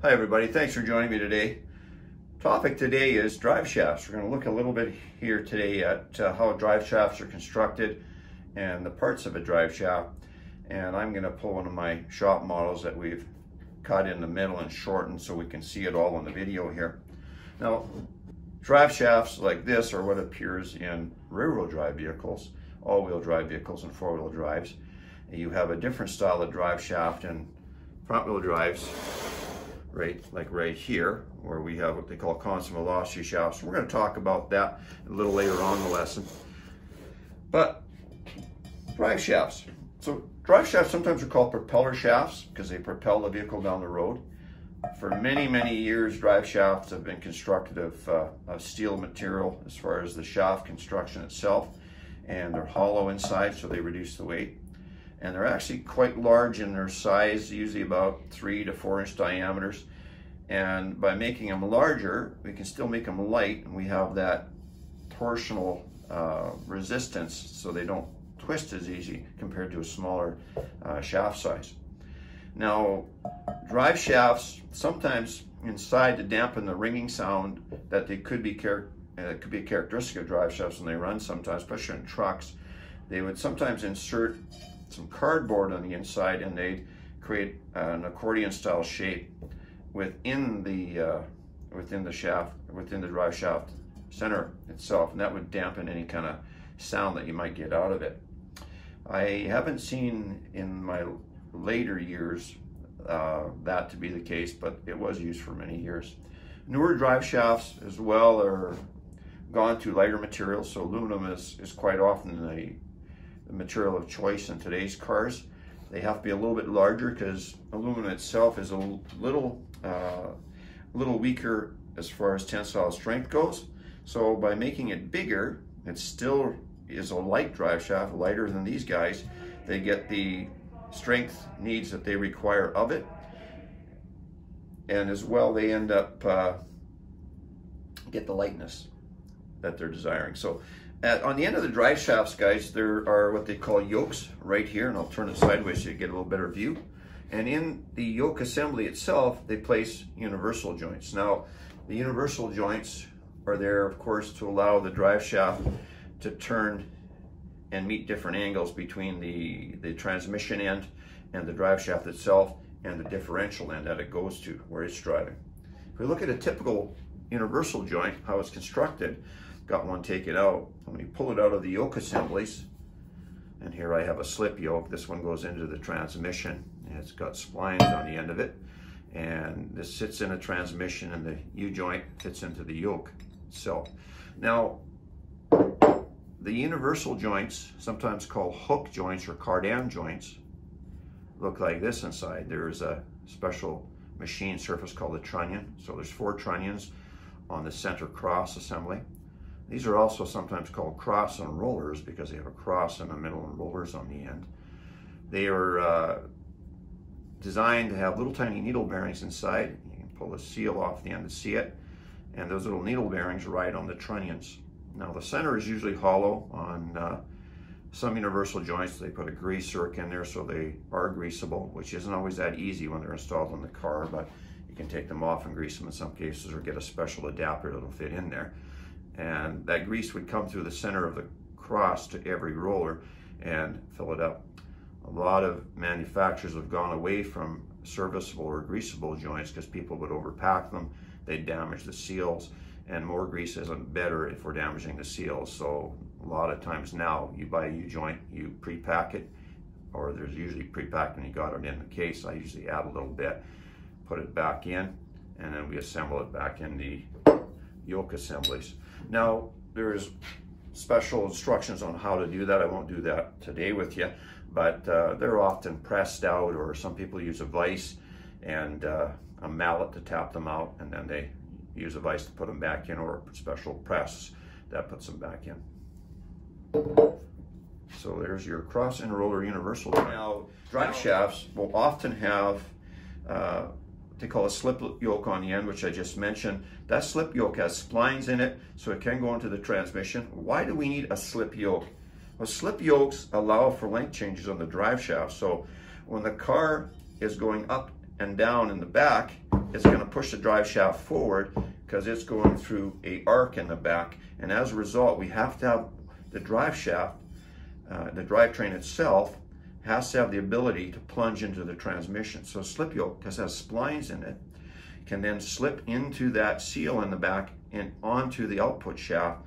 Hi everybody, thanks for joining me today. Topic today is drive shafts. We're going to look a little bit here today at uh, how drive shafts are constructed and the parts of a drive shaft. And I'm going to pull one of my shop models that we've cut in the middle and shortened so we can see it all in the video here. Now, drive shafts like this are what appears in rear-wheel drive vehicles, all-wheel drive vehicles and four-wheel drives. You have a different style of drive shaft in front-wheel drives right, like right here, where we have what they call constant velocity shafts. We're going to talk about that a little later on in the lesson. But drive shafts. So drive shafts sometimes are called propeller shafts because they propel the vehicle down the road. For many, many years, drive shafts have been constructed of, uh, of steel material as far as the shaft construction itself, and they're hollow inside, so they reduce the weight and they're actually quite large in their size, usually about three to four inch diameters. And by making them larger, we can still make them light, and we have that torsional uh, resistance so they don't twist as easy compared to a smaller uh, shaft size. Now, drive shafts sometimes inside to dampen the ringing sound that they could be uh, could be a characteristic of drive shafts when they run sometimes, especially in trucks. They would sometimes insert some cardboard on the inside and they'd create an accordion style shape within the uh, within the shaft, within the drive shaft center itself, and that would dampen any kind of sound that you might get out of it. I haven't seen in my later years uh, that to be the case, but it was used for many years. Newer drive shafts as well are gone to lighter materials, so aluminum is, is quite often the the material of choice in today's cars. They have to be a little bit larger because aluminum itself is a little, uh, little weaker as far as tensile strength goes. So by making it bigger, it still is a light drive shaft, lighter than these guys. They get the strength needs that they require of it. And as well, they end up uh, get the lightness that they're desiring. So at, on the end of the drive shafts, guys, there are what they call yokes right here, and I'll turn it sideways so you get a little better view. And in the yoke assembly itself, they place universal joints. Now, the universal joints are there, of course, to allow the drive shaft to turn and meet different angles between the, the transmission end and the drive shaft itself and the differential end that it goes to, where it's driving. If we look at a typical universal joint, how it's constructed, got one taken out. When we pull it out of the yoke assemblies, and here I have a slip yoke. This one goes into the transmission. It's got splines on the end of it. And this sits in a transmission and the U-joint fits into the yoke itself. Now, the universal joints, sometimes called Hooke joints or cardan joints, look like this inside. There's a special machine surface called a trunnion. So there's four trunnions on the center cross assembly. These are also sometimes called cross and rollers because they have a cross in the middle and rollers on the end. They are uh, designed to have little tiny needle bearings inside. You can pull the seal off the end to see it. And those little needle bearings ride on the trunnions. Now the center is usually hollow on uh, some universal joints. They put a grease zerk in there so they are greasable, which isn't always that easy when they're installed on the car, but you can take them off and grease them in some cases or get a special adapter that'll fit in there and that grease would come through the center of the cross to every roller and fill it up. A lot of manufacturers have gone away from serviceable or greasable joints because people would overpack them, they'd damage the seals, and more grease isn't better if we're damaging the seals. So a lot of times now you buy a U-joint, you pre-pack it, or there's usually pre-packed when you got it in the case. I usually add a little bit, put it back in, and then we assemble it back in the yoke assemblies. Now, there's special instructions on how to do that. I won't do that today with you, but uh, they're often pressed out or some people use a vise and uh, a mallet to tap them out and then they use a vise to put them back in or a special press that puts them back in. So there's your cross and roller universal. Now, drive shafts will often have uh, they call a slip yoke on the end, which I just mentioned. That slip yoke has splines in it, so it can go into the transmission. Why do we need a slip yoke? Well, slip yokes allow for length changes on the drive shaft. So when the car is going up and down in the back, it's going to push the drive shaft forward because it's going through a arc in the back. And as a result, we have to have the drive shaft, uh, the drivetrain itself, has to have the ability to plunge into the transmission. So slip yoke, because it has splines in it, can then slip into that seal in the back and onto the output shaft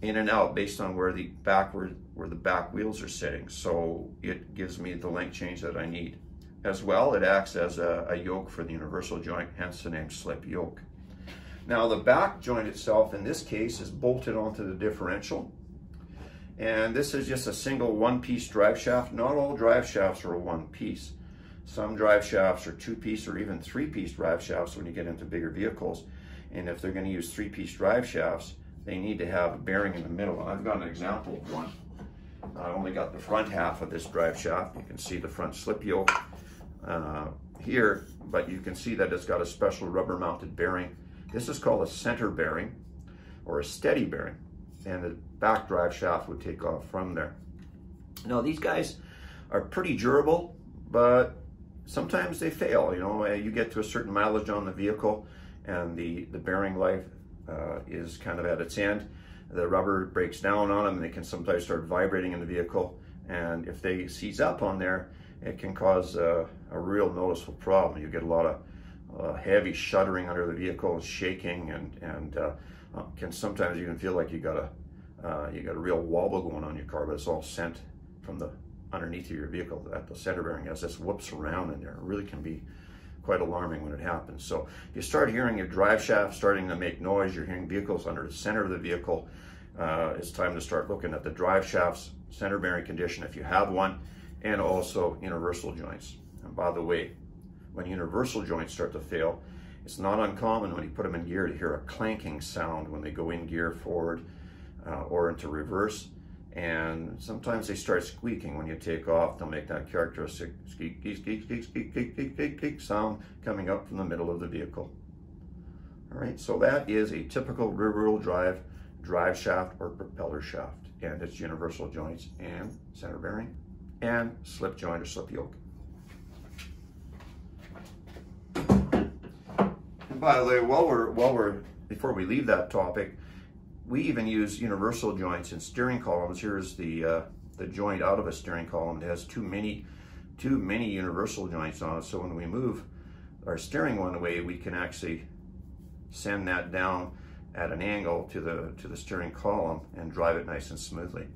in and out based on where the backward where the back wheels are sitting. So it gives me the length change that I need. As well, it acts as a, a yoke for the universal joint, hence the name slip yoke. Now the back joint itself, in this case, is bolted onto the differential. And this is just a single one-piece drive shaft. Not all drive shafts are one piece. Some drive shafts are two-piece or even three-piece drive shafts when you get into bigger vehicles. And if they're going to use three-piece drive shafts, they need to have a bearing in the middle. I've got an example of one. I only got the front half of this drive shaft. You can see the front slip yoke uh, here, but you can see that it's got a special rubber mounted bearing. This is called a center bearing or a steady bearing, and the back drive shaft would take off from there. Now these guys are pretty durable, but sometimes they fail. You know, you get to a certain mileage on the vehicle and the, the bearing life uh, is kind of at its end. The rubber breaks down on them and they can sometimes start vibrating in the vehicle. And if they seize up on there, it can cause a, a real noticeable problem. You get a lot of uh, heavy shuddering under the vehicle, shaking, and and uh, can sometimes even feel like you got a uh, you got a real wobble going on your car, but it's all sent from the underneath your vehicle at the center bearing as this whoops around in there. It really can be quite alarming when it happens. So if you start hearing your drive shaft starting to make noise, you're hearing vehicles under the center of the vehicle, uh, it's time to start looking at the drive shaft's center bearing condition if you have one, and also universal joints. And by the way, when universal joints start to fail, it's not uncommon when you put them in gear to hear a clanking sound when they go in gear forward uh, or into reverse. And sometimes they start squeaking when you take off. They'll make that characteristic squeak, squeak, squeak, squeak, squeak, squeak, squeak, squeak, squeak sound coming up from the middle of the vehicle. All right, so that is a typical rear-wheel drive drive shaft or propeller shaft. And it's universal joints and center bearing and slip joint or slip yoke. And by the way, while we're, while we're, before we leave that topic, we even use universal joints in steering columns. Here's the, uh, the joint out of a steering column. It has too many, too many universal joints on it. So when we move our steering one way, we can actually send that down at an angle to the, to the steering column and drive it nice and smoothly.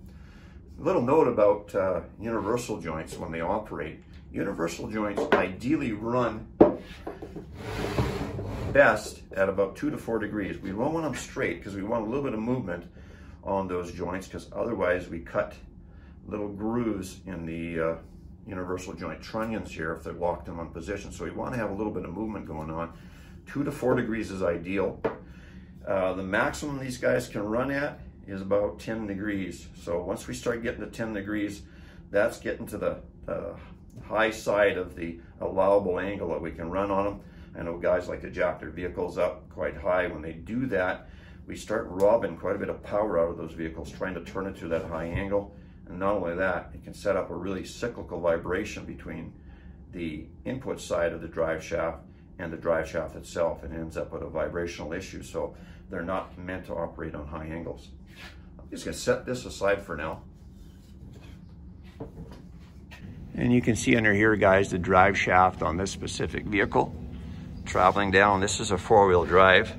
A little note about uh, universal joints when they operate. Universal joints ideally run best at about two to four degrees. We don't want them straight because we want a little bit of movement on those joints because otherwise we cut little grooves in the uh, universal joint trunnions here if they're in one position. So we want to have a little bit of movement going on. Two to four degrees is ideal. Uh, the maximum these guys can run at is about 10 degrees. So once we start getting to 10 degrees, that's getting to the uh, high side of the allowable angle that we can run on them. I know guys like to jack their vehicles up quite high. When they do that, we start robbing quite a bit of power out of those vehicles, trying to turn it to that high angle. And not only that, it can set up a really cyclical vibration between the input side of the drive shaft and the drive shaft itself and ends up with a vibrational issue. So they're not meant to operate on high angles. I'm just gonna set this aside for now. And you can see under here, guys, the drive shaft on this specific vehicle traveling down. This is a four-wheel drive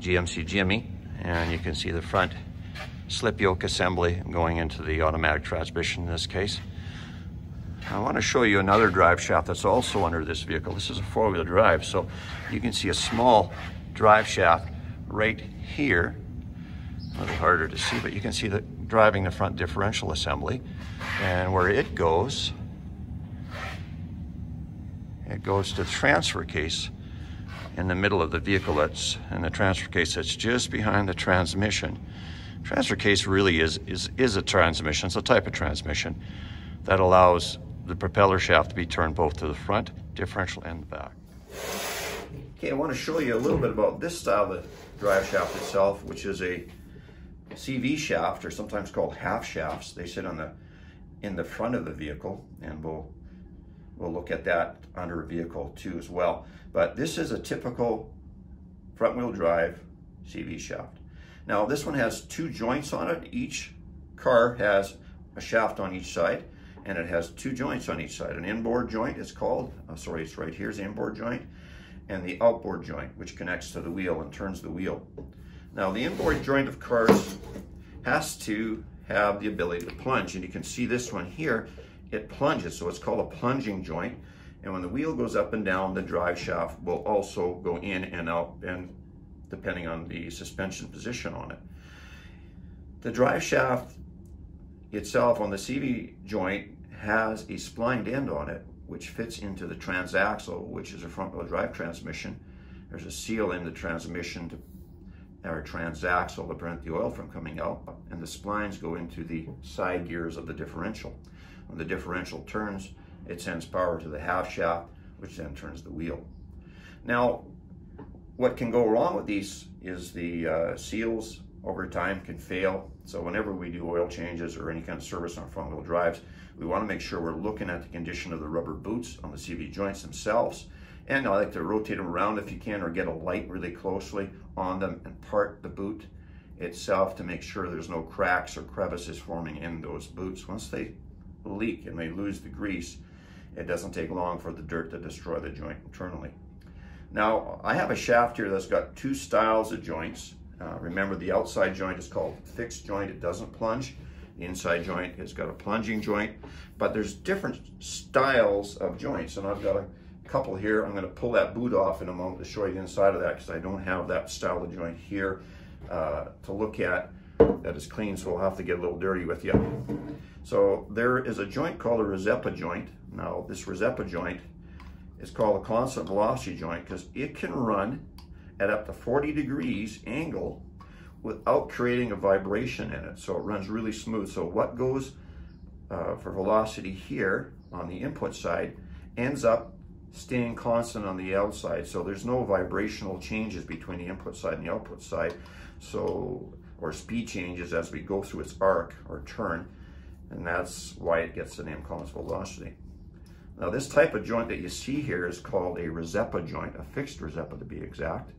GMC Jimmy, and you can see the front slip yoke assembly going into the automatic transmission in this case. I want to show you another drive shaft that's also under this vehicle. This is a four-wheel drive, so you can see a small drive shaft right here. A little harder to see, but you can see the driving the front differential assembly. And where it goes, it goes to the transfer case in the middle of the vehicle that's in the transfer case that's just behind the transmission. Transfer case really is, is, is a transmission. It's a type of transmission that allows the propeller shaft to be turned both to the front differential and the back. Okay, I want to show you a little bit about this style of drive shaft itself, which is a CV shaft, or sometimes called half shafts. They sit on the in the front of the vehicle, and we'll we'll look at that under a vehicle too as well. But this is a typical front wheel drive CV shaft. Now this one has two joints on it. Each car has a shaft on each side and it has two joints on each side. An inboard joint is called, uh, sorry, it's right here's the inboard joint, and the outboard joint, which connects to the wheel and turns the wheel. Now the inboard joint of cars has to have the ability to plunge, and you can see this one here, it plunges, so it's called a plunging joint, and when the wheel goes up and down, the drive shaft will also go in and out, and depending on the suspension position on it. The drive shaft itself on the CV joint has a splined end on it, which fits into the transaxle, which is a front wheel drive transmission. There's a seal in the transmission to our transaxle to prevent the oil from coming out, and the splines go into the side gears of the differential. When the differential turns, it sends power to the half shaft, which then turns the wheel. Now, what can go wrong with these is the uh, seals over time can fail. So whenever we do oil changes or any kind of service on front wheel drives, we want to make sure we're looking at the condition of the rubber boots on the CV joints themselves. And I like to rotate them around if you can or get a light really closely on them and part the boot itself to make sure there's no cracks or crevices forming in those boots. Once they leak and they lose the grease, it doesn't take long for the dirt to destroy the joint internally. Now, I have a shaft here that's got two styles of joints. Uh, remember, the outside joint is called fixed joint. It doesn't plunge. The inside joint has got a plunging joint, but there's different styles of joints, and I've got a couple here. I'm going to pull that boot off in a moment to show you the inside of that because I don't have that style of joint here uh, to look at that is clean, so I'll have to get a little dirty with you. So there is a joint called a Rzeppa joint. Now, this Rzeppa joint is called a constant velocity joint because it can run at up to 40 degrees angle without creating a vibration in it. So it runs really smooth. So what goes uh, for velocity here on the input side ends up staying constant on the outside. So there's no vibrational changes between the input side and the output side. So, or speed changes as we go through its arc or turn. And that's why it gets the name constant velocity. Now this type of joint that you see here is called a Rzeppa joint, a fixed Rzeppa to be exact.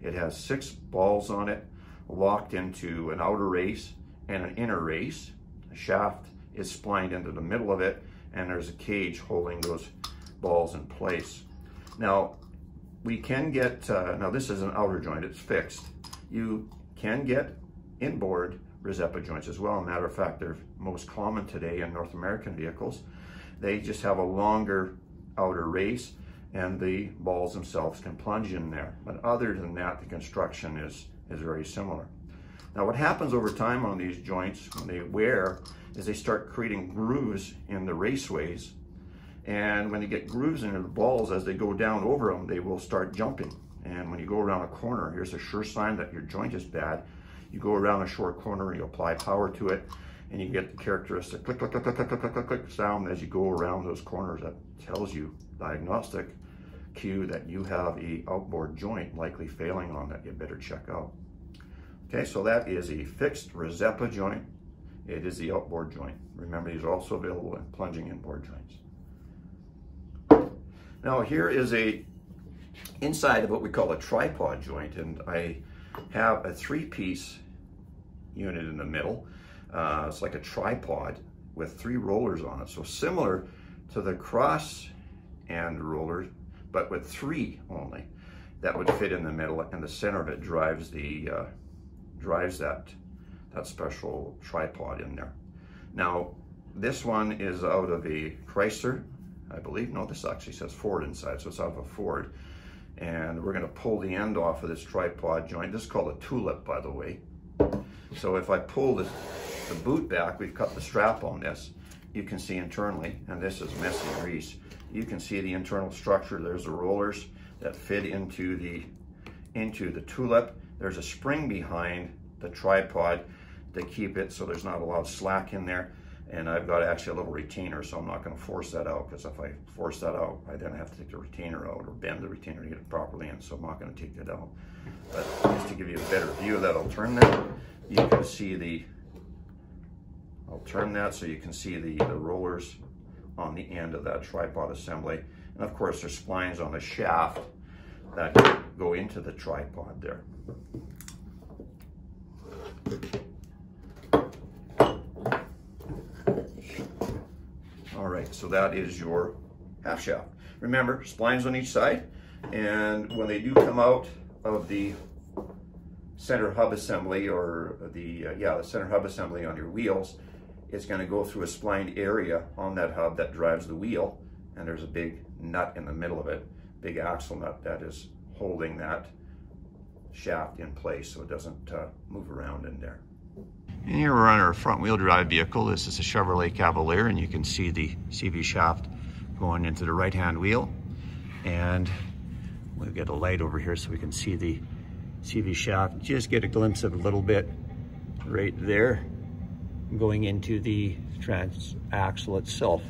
It has six balls on it, locked into an outer race and an inner race. The shaft is splined into the middle of it, and there's a cage holding those balls in place. Now, we can get, uh, now this is an outer joint, it's fixed. You can get inboard Rzeppa joints as well. Matter of fact, they're most common today in North American vehicles. They just have a longer outer race and the balls themselves can plunge in there. But other than that, the construction is, is very similar. Now what happens over time on these joints when they wear is they start creating grooves in the raceways. And when they get grooves in the balls, as they go down over them, they will start jumping. And when you go around a corner, here's a sure sign that your joint is bad. You go around a short corner, you apply power to it, and you get the characteristic click, click, click, click, click, click, click, click sound as you go around those corners. That tells you diagnostic cue that you have a outboard joint likely failing on that you better check out. Okay, so that is a fixed Rzeppa joint. It is the outboard joint. Remember, these are also available in plunging inboard joints. Now here is a inside of what we call a tripod joint, and I have a three-piece unit in the middle. Uh, it's like a tripod with three rollers on it. So similar to the cross and rollers, but with three only. That would fit in the middle and the center of it drives the uh, drives that that special tripod in there. Now, this one is out of a Chrysler, I believe. No, this actually says Ford inside, so it's out of a Ford. And we're gonna pull the end off of this tripod joint. This is called a tulip, by the way. So if I pull the boot back, we've cut the strap on this, you can see internally, and this is messy grease. You can see the internal structure. There's the rollers that fit into the, into the tulip. There's a spring behind the tripod to keep it so there's not a lot of slack in there. And I've got actually a little retainer, so I'm not gonna force that out because if I force that out, I then have to take the retainer out or bend the retainer to get it properly in, so I'm not gonna take that out. But just to give you a better view of that, I'll turn that. You can see the, I'll turn that so you can see the, the rollers on the end of that tripod assembly. And of course, there's splines on the shaft that go into the tripod there. All right, so that is your half shaft. Remember, splines on each side, and when they do come out of the center hub assembly or the, uh, yeah, the center hub assembly on your wheels, it's gonna go through a splined area on that hub that drives the wheel, and there's a big nut in the middle of it, big axle nut that is holding that shaft in place so it doesn't uh, move around in there. And here we're on our front wheel drive vehicle. This is a Chevrolet Cavalier and you can see the CV shaft going into the right hand wheel. And we'll get a light over here so we can see the CV shaft. Just get a glimpse of a little bit right there going into the trans axle itself.